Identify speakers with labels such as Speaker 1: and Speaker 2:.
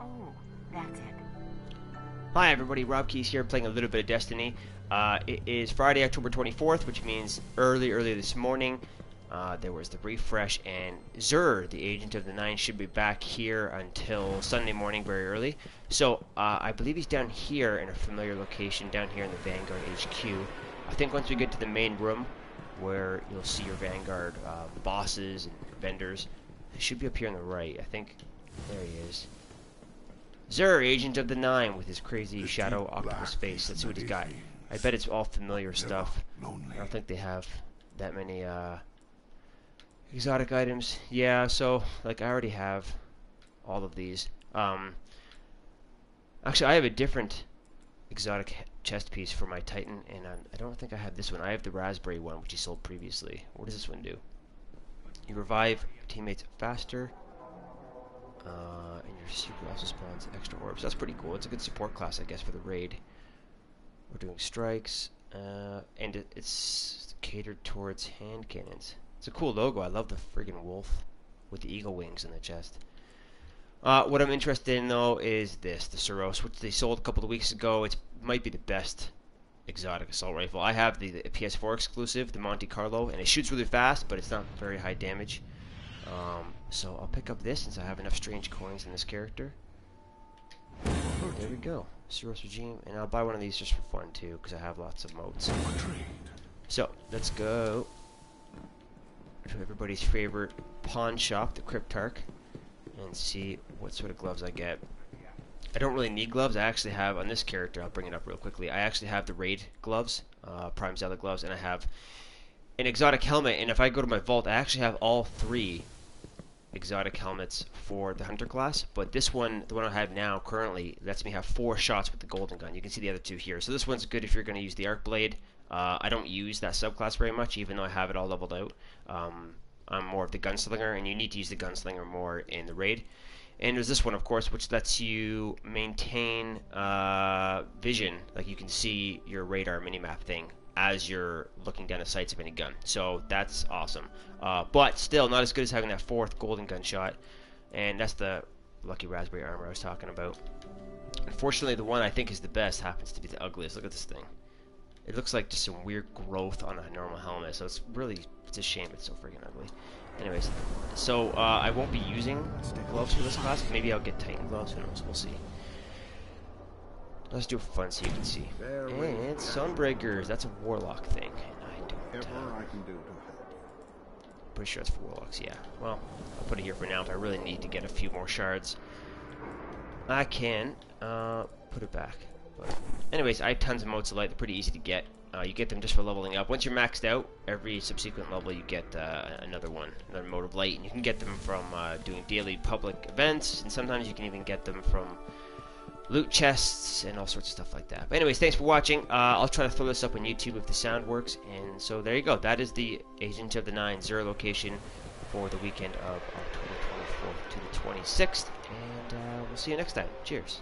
Speaker 1: Oh, that's it.
Speaker 2: Hi everybody, Rob Keyes here playing a little bit of Destiny. Uh, it is Friday, October 24th, which means early, early this morning. Uh, there was the refresh, and Xur, the Agent of the Nine, should be back here until Sunday morning, very early. So uh, I believe he's down here in a familiar location, down here in the Vanguard HQ. I think once we get to the main room, where you'll see your Vanguard uh, bosses and vendors, he should be up here on the right. I think there he is. Xur, Agent of the Nine, with his crazy
Speaker 3: The
Speaker 2: shadow octopus face. Let's see what he's got. I bet it's all familiar stuff.
Speaker 3: Lonely.
Speaker 2: I don't think they have that many uh, exotic items. Yeah, so like I already have all of these. Um, actually, I have a different exotic chest piece for my Titan, and um, I don't think I have this one. I have the raspberry one, which he sold previously. What does this one do? You revive teammates faster. Uh, and your super also spawns extra orbs. That's pretty cool. It's a good support class, I guess, for the raid. We're doing strikes, uh, and it, it's catered towards hand cannons. It's a cool logo. I love the friggin' wolf with the eagle wings in the chest. Uh, what I'm interested in though is this, the Suros, which they sold a couple of weeks ago. It might be the best exotic assault rifle. I have the, the PS4 exclusive, the Monte Carlo, and it shoots really fast, but it's not very high damage. Um, so I'll pick up this since I have enough strange coins in this character. There we go. Suros Regime, and I'll buy one of these just for fun too, because I have lots of.
Speaker 3: Trained.
Speaker 2: So let's go to everybody's favorite pawn shop, the Cryptarch, and see what sort of gloves I get. I don't really need gloves. I actually have on this character. I'll bring it up real quickly. I actually have the raid gloves, uh, Prime Zealot gloves, and I have an exotic helmet. And if I go to my vault, I actually have all three exotic helmets for the hunter class. But this one, the one I have now currently, lets me have four shots with the golden gun. You can see the other two here. So this one's good if you're going to use the arc blade. Uh, I don't use that subclass very much, even though I have it all leveled out. Um, I'm more of the gunslinger, and you need to use the gunslinger more in the raid. And there's this one, of course, which lets you maintain uh, vision, like you can see your radar minimap thing as you're looking down the sights of any gun. So that's awesome. Uh, but still, not as good as having that fourth golden gunshot. And that's the lucky raspberry armor I was talking about. Unfortunately, the one I think is the best happens to be the ugliest. Look at this thing. It looks like just some weird growth on a normal helmet, so it's really it's a shame it's so freaking ugly. Anyways, so uh, I won't be using the gloves for this class. Maybe I'll get Titan gloves. Who knows? We'll see. Let's do it for fun so you can see.
Speaker 3: There we
Speaker 2: And Sunbreakers. That's a warlock thing. And I don't. Uh,
Speaker 3: I can do
Speaker 2: pretty sure it's for warlocks. Yeah. Well, I'll put it here for now. If I really need to get a few more shards, I can uh, put it back. But anyways, I have tons of motes of light. They're pretty easy to get. Uh, you get them just for leveling up. Once you're maxed out, every subsequent level you get uh, another one, another mote of light, and you can get them from uh, doing daily public events, and sometimes you can even get them from loot chests and all sorts of stuff like that. But anyways, thanks for watching. Uh, I'll try to throw this up on YouTube if the sound works. And so there you go. That is the Agent of the Nine Xur location for the weekend of October 24th to the 26th. And uh, we'll see you next time. Cheers.